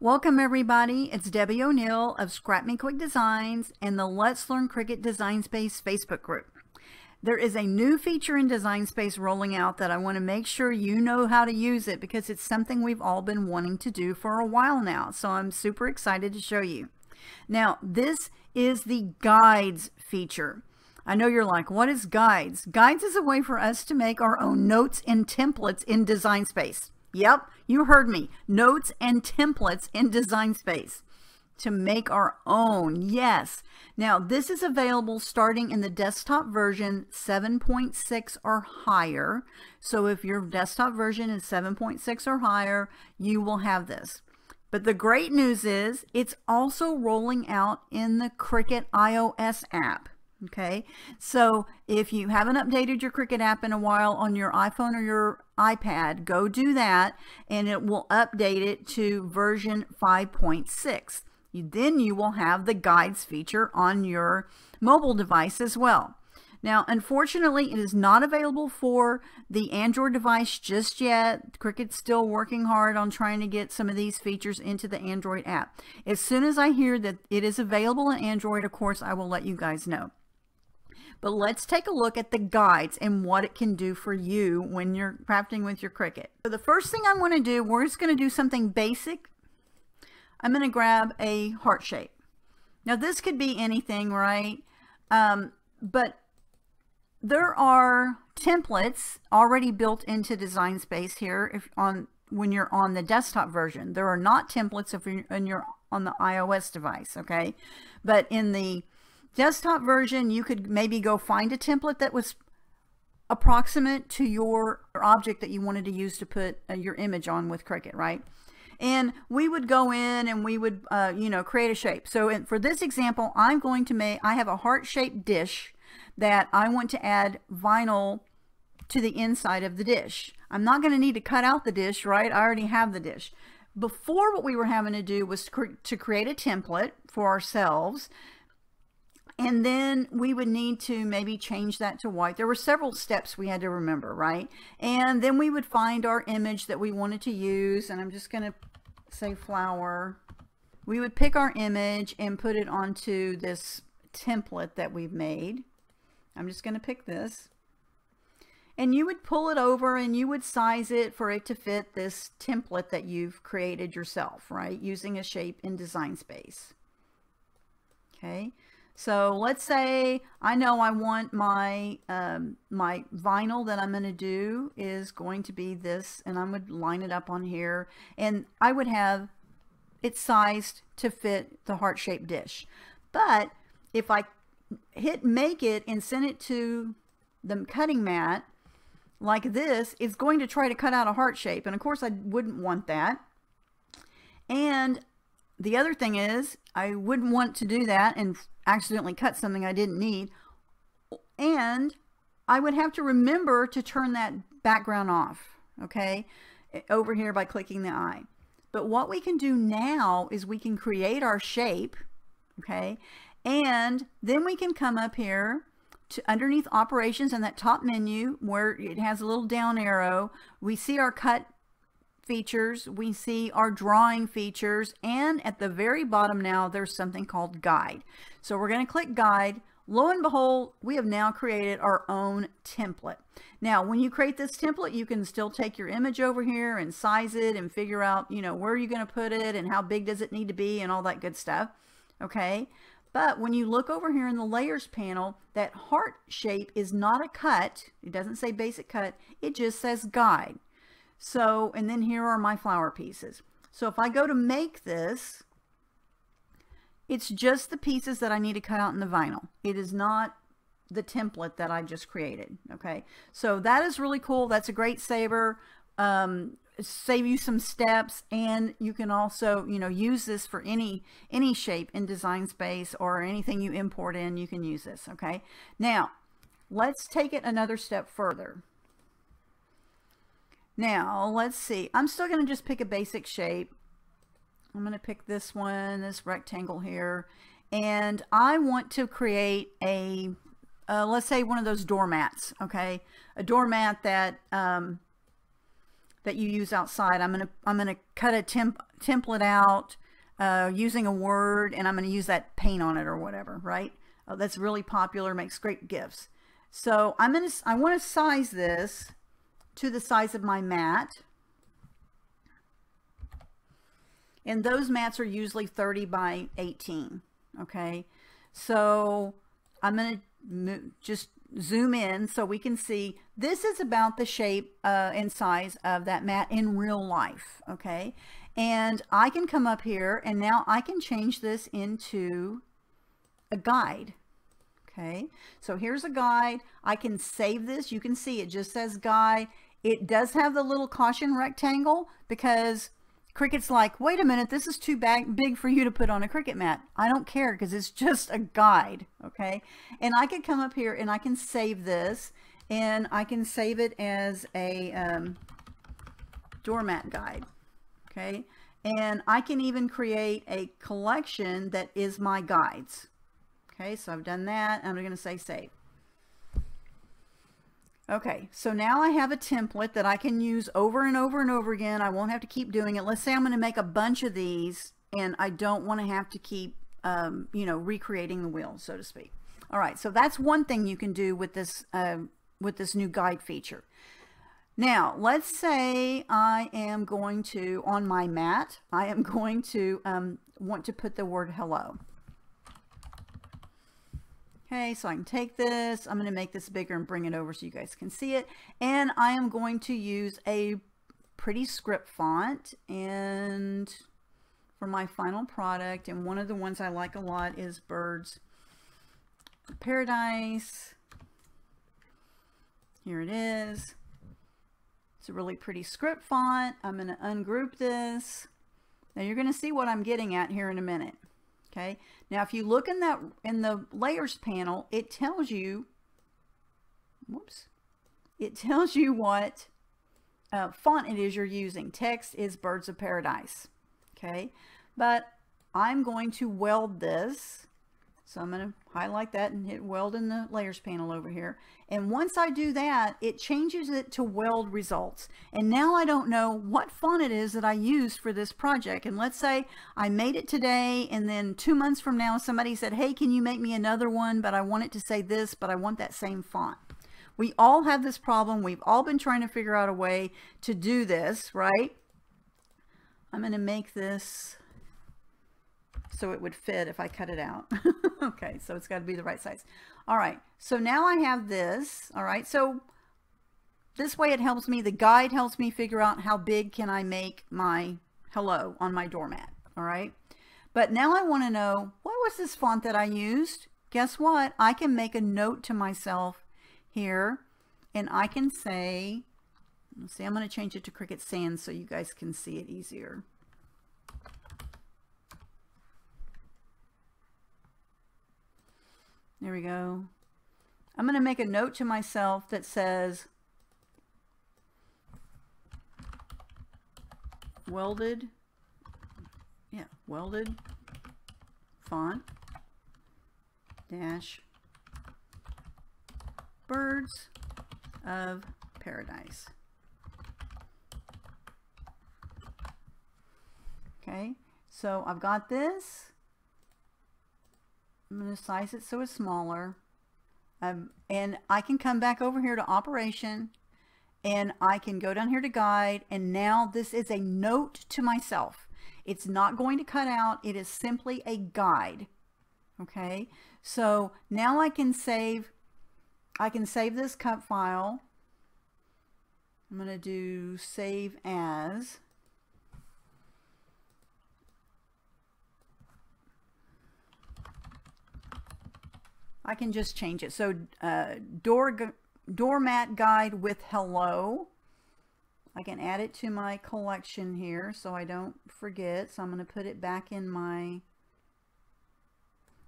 Welcome everybody, it's Debbie O'Neal of Scrap Me Quick Designs and the Let's Learn Cricut Design Space Facebook group. There is a new feature in Design Space rolling out that I want to make sure you know how to use it because it's something we've all been wanting to do for a while now. So I'm super excited to show you. Now, this is the Guides feature. I know you're like, what is Guides? Guides is a way for us to make our own notes and templates in Design Space. Yep, you heard me. Notes and templates in Design Space to make our own. Yes. Now, this is available starting in the desktop version 7.6 or higher. So if your desktop version is 7.6 or higher, you will have this. But the great news is it's also rolling out in the Cricut iOS app. Okay, so if you haven't updated your Cricut app in a while on your iPhone or your iPad, go do that and it will update it to version 5.6. Then you will have the guides feature on your mobile device as well. Now, unfortunately, it is not available for the Android device just yet. Cricut's still working hard on trying to get some of these features into the Android app. As soon as I hear that it is available in Android, of course, I will let you guys know. But let's take a look at the guides and what it can do for you when you're crafting with your Cricut. So the first thing I'm going to do, we're just going to do something basic. I'm going to grab a heart shape. Now this could be anything, right? Um, but there are templates already built into Design Space here if on when you're on the desktop version. There are not templates if you're, you're on the iOS device, okay? But in the desktop version, you could maybe go find a template that was approximate to your object that you wanted to use to put uh, your image on with Cricut, right? And we would go in and we would, uh, you know, create a shape. So for this example, I'm going to make, I have a heart-shaped dish that I want to add vinyl to the inside of the dish. I'm not going to need to cut out the dish, right? I already have the dish. Before what we were having to do was to create a template for ourselves and then we would need to maybe change that to white. There were several steps we had to remember, right? And then we would find our image that we wanted to use. And I'm just going to say flower. We would pick our image and put it onto this template that we've made. I'm just going to pick this. And you would pull it over and you would size it for it to fit this template that you've created yourself, right? Using a shape in Design Space. Okay. So let's say I know I want my um, my vinyl that I'm going to do is going to be this and I would line it up on here and I would have it sized to fit the heart-shaped dish. But if I hit make it and send it to the cutting mat like this, it's going to try to cut out a heart shape. And of course I wouldn't want that. And the other thing is I wouldn't want to do that and accidentally cut something I didn't need. And I would have to remember to turn that background off, okay, eh, over here by clicking the eye. But what we can do now is we can create our shape, okay, and then we can come up here to underneath operations in that top menu where it has a little down arrow. We see our cut features, we see our drawing features, and at the very bottom now, there's something called guide. So we're going to click guide. Lo and behold, we have now created our own template. Now, when you create this template, you can still take your image over here and size it and figure out, you know, where are you're going to put it and how big does it need to be and all that good stuff. Okay. But when you look over here in the layers panel, that heart shape is not a cut. It doesn't say basic cut. It just says guide. So, and then here are my flower pieces. So if I go to make this, it's just the pieces that I need to cut out in the vinyl. It is not the template that I just created. Okay. So that is really cool. That's a great saver. Um, save you some steps and you can also you know use this for any any shape in design space or anything you import in you can use this okay now let's take it another step further now, let's see. I'm still going to just pick a basic shape. I'm going to pick this one, this rectangle here. And I want to create a, uh, let's say one of those doormats, okay? A doormat that um, that you use outside. I'm gonna I'm gonna cut a temp template out uh, using a word, and I'm gonna use that paint on it or whatever, right? Oh, that's really popular, makes great gifts. So I'm gonna I want to size this to the size of my mat. And those mats are usually 30 by 18. Okay. So I'm going to just zoom in so we can see this is about the shape uh, and size of that mat in real life okay and I can come up here and now I can change this into a guide okay so here's a guide I can save this you can see it just says guide it does have the little caution rectangle because Cricut's like, wait a minute, this is too big for you to put on a Cricut mat. I don't care because it's just a guide, okay? And I could come up here and I can save this and I can save it as a um, doormat guide, okay? And I can even create a collection that is my guides. Okay, so I've done that. I'm going to say save. Okay, so now I have a template that I can use over and over and over again. I won't have to keep doing it. Let's say I'm going to make a bunch of these and I don't want to have to keep, um, you know, recreating the wheel, so to speak. All right, so that's one thing you can do with this, uh, with this new guide feature. Now, let's say I am going to, on my mat, I am going to um, want to put the word hello. Okay, so I can take this, I'm going to make this bigger and bring it over so you guys can see it. And I am going to use a pretty script font and for my final product. And one of the ones I like a lot is Birds Paradise. Here it is. It's a really pretty script font. I'm going to ungroup this. Now you're going to see what I'm getting at here in a minute. Okay. Now, if you look in that in the layers panel, it tells you, whoops, it tells you what uh, font it is you're using. Text is Birds of Paradise. Okay. But I'm going to weld this so I'm going to highlight that and hit weld in the layers panel over here. And once I do that, it changes it to weld results. And now I don't know what font it is that I used for this project. And let's say I made it today and then two months from now somebody said, hey, can you make me another one? But I want it to say this, but I want that same font. We all have this problem. We've all been trying to figure out a way to do this, right? I'm going to make this so it would fit if I cut it out. okay, so it's got to be the right size. All right, so now I have this. All right, so this way it helps me. The guide helps me figure out how big can I make my hello on my doormat. All right, but now I want to know what was this font that I used? Guess what? I can make a note to myself here and I can say, see, I'm going to change it to Cricut Sans so you guys can see it easier. There we go. I'm going to make a note to myself that says welded, yeah, welded font dash birds of paradise. Okay, so I've got this. I'm going to size it so it's smaller. Um, and I can come back over here to operation and I can go down here to guide and now this is a note to myself. It's not going to cut out. It is simply a guide. Okay. So now I can save, I can save this cut file. I'm going to do save as. I can just change it. So uh, door, doormat guide with hello. I can add it to my collection here so I don't forget. So I'm going to put it back in my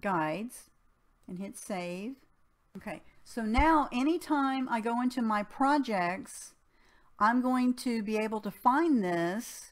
guides and hit save. Okay, so now anytime I go into my projects, I'm going to be able to find this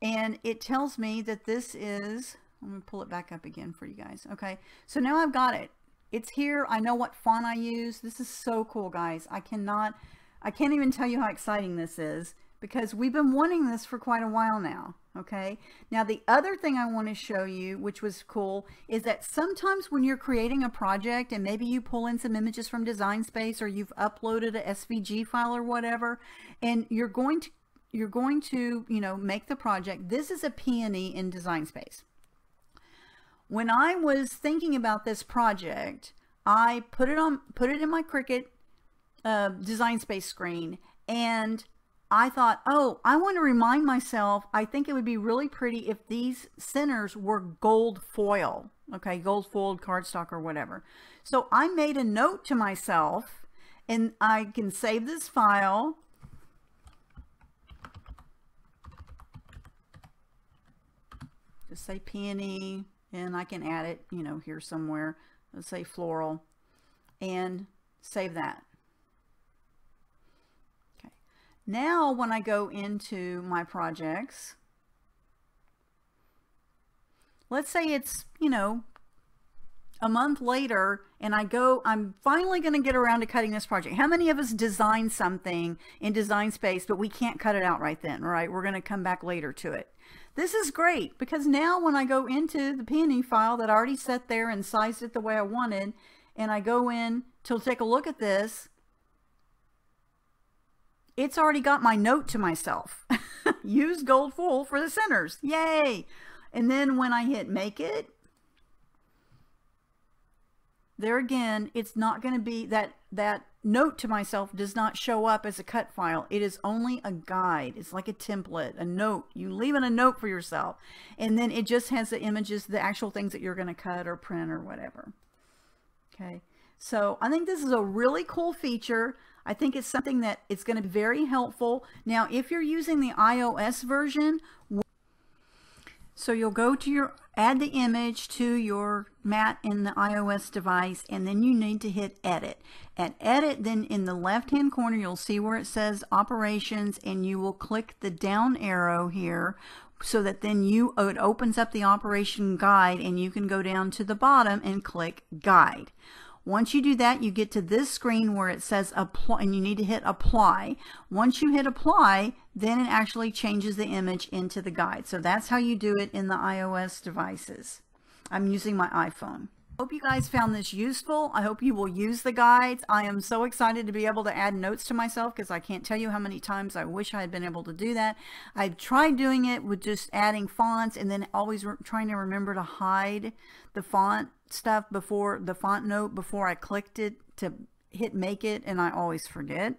and it tells me that this is I'm going to pull it back up again for you guys. Okay, so now I've got it. It's here. I know what font I use. This is so cool, guys. I cannot, I can't even tell you how exciting this is because we've been wanting this for quite a while now. Okay. Now, the other thing I want to show you, which was cool, is that sometimes when you're creating a project and maybe you pull in some images from Design Space or you've uploaded a SVG file or whatever, and you're going to you're going to, you know, make the project. This is a peony in Design Space. When I was thinking about this project, I put it on, put it in my Cricut uh, Design Space screen, and I thought, oh, I want to remind myself, I think it would be really pretty if these centers were gold foil, okay, gold foiled cardstock or whatever. So I made a note to myself and I can save this file. Just say peony and I can add it, you know, here somewhere. Let's say floral and save that. Okay. Now when I go into my projects, let's say it's, you know, a month later and I go, I'm finally going to get around to cutting this project. How many of us design something in design space, but we can't cut it out right then, right? We're going to come back later to it. This is great because now when I go into the peony file that I already set there and sized it the way I wanted, and I go in to take a look at this, it's already got my note to myself. Use gold foil for the centers. Yay! And then when I hit make it, there again, it's not going to be that that note to myself does not show up as a cut file. It is only a guide. It's like a template, a note. You leave in a note for yourself. And then it just has the images, the actual things that you're going to cut or print or whatever. Okay. So I think this is a really cool feature. I think it's something that it's going to be very helpful. Now, if you're using the iOS version, so you'll go to your, add the image to your mat in the iOS device, and then you need to hit edit. At edit, then in the left-hand corner, you'll see where it says operations, and you will click the down arrow here so that then you, oh, it opens up the operation guide and you can go down to the bottom and click guide. Once you do that, you get to this screen where it says apply, and you need to hit apply. Once you hit apply, then it actually changes the image into the guide. So that's how you do it in the iOS devices. I'm using my iPhone. Hope you guys found this useful. I hope you will use the guides. I am so excited to be able to add notes to myself because I can't tell you how many times I wish I had been able to do that. I've tried doing it with just adding fonts and then always trying to remember to hide the font stuff before the font note before I clicked it to hit make it and I always forget.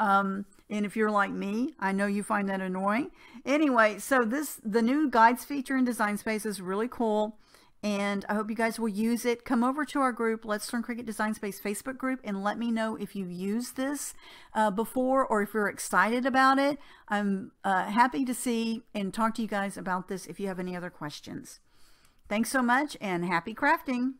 Um, and if you're like me, I know you find that annoying. Anyway, so this the new guides feature in Design Space is really cool and I hope you guys will use it. Come over to our group, Let's Learn Cricut Design Space Facebook group, and let me know if you've used this uh, before or if you're excited about it. I'm uh, happy to see and talk to you guys about this if you have any other questions. Thanks so much and happy crafting!